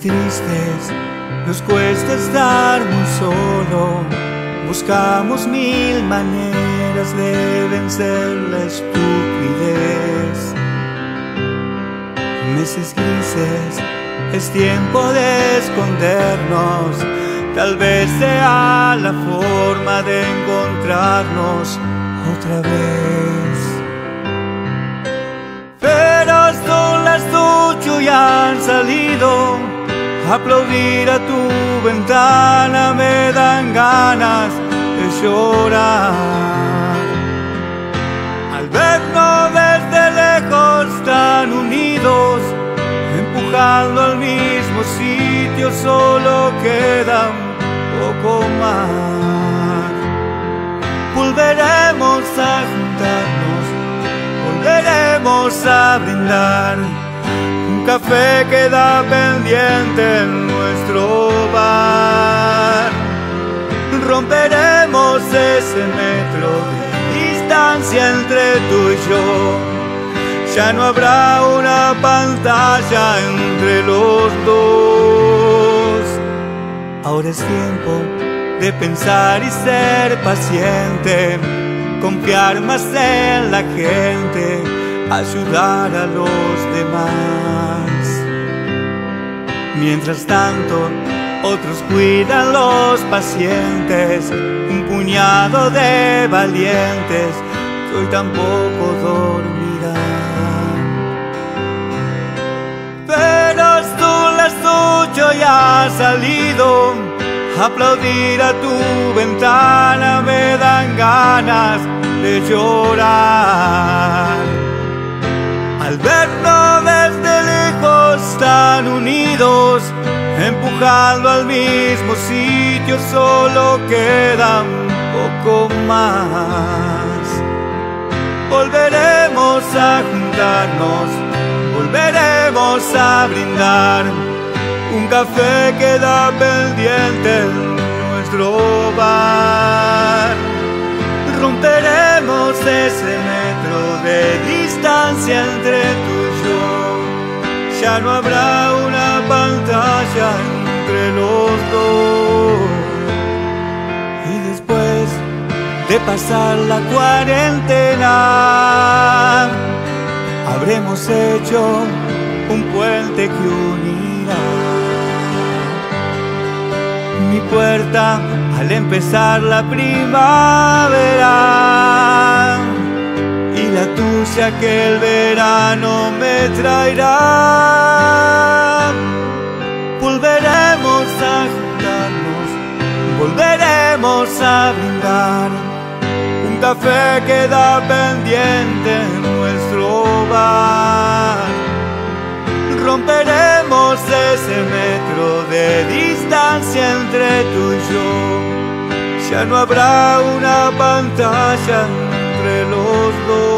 tristes nos cuesta estar muy solo. Buscamos mil maneras de vencer la estupidez. Meses grises, es tiempo de escondernos. Tal vez sea la forma de encontrarnos otra vez. Aplaudir a tu ventana me dan ganas de llorar. Al vernos desde lejos tan unidos, empujando al mismo sitio, solo queda poco más. Volveremos a juntarnos, volveremos a brindar. Café queda pendiente en nuestro bar. Romperemos ese metro de distancia entre tú y yo. Ya no habrá una pantalla entre los dos. Ahora es tiempo de pensar y ser paciente, confiar más en la gente, ayudar a los demás. Mientras tanto, otros cuidan los pacientes, un puñado de valientes que hoy tampoco dormirán. Pero son las ocho y ha salido, aplaudir a tu ventana me dan ganas de llorar. Lejos tan unidos, empujando al mismo sitio, solo queda un poco más. Volveremos a juntarnos, volveremos a brindar. Un café queda pendiente en nuestro bar. Romperemos ese metro de distancia No habrá una pantalla entre los dos. Y después de pasar la cuarentena, habremos hecho un puente que unirá mi puerta al empezar la primavera y la tuya que el verano me traerá. Un café queda pendiente en nuestro bar. Romperemos ese metro de distancia entre tú y yo. Ya no habrá una pantalla entre los dos.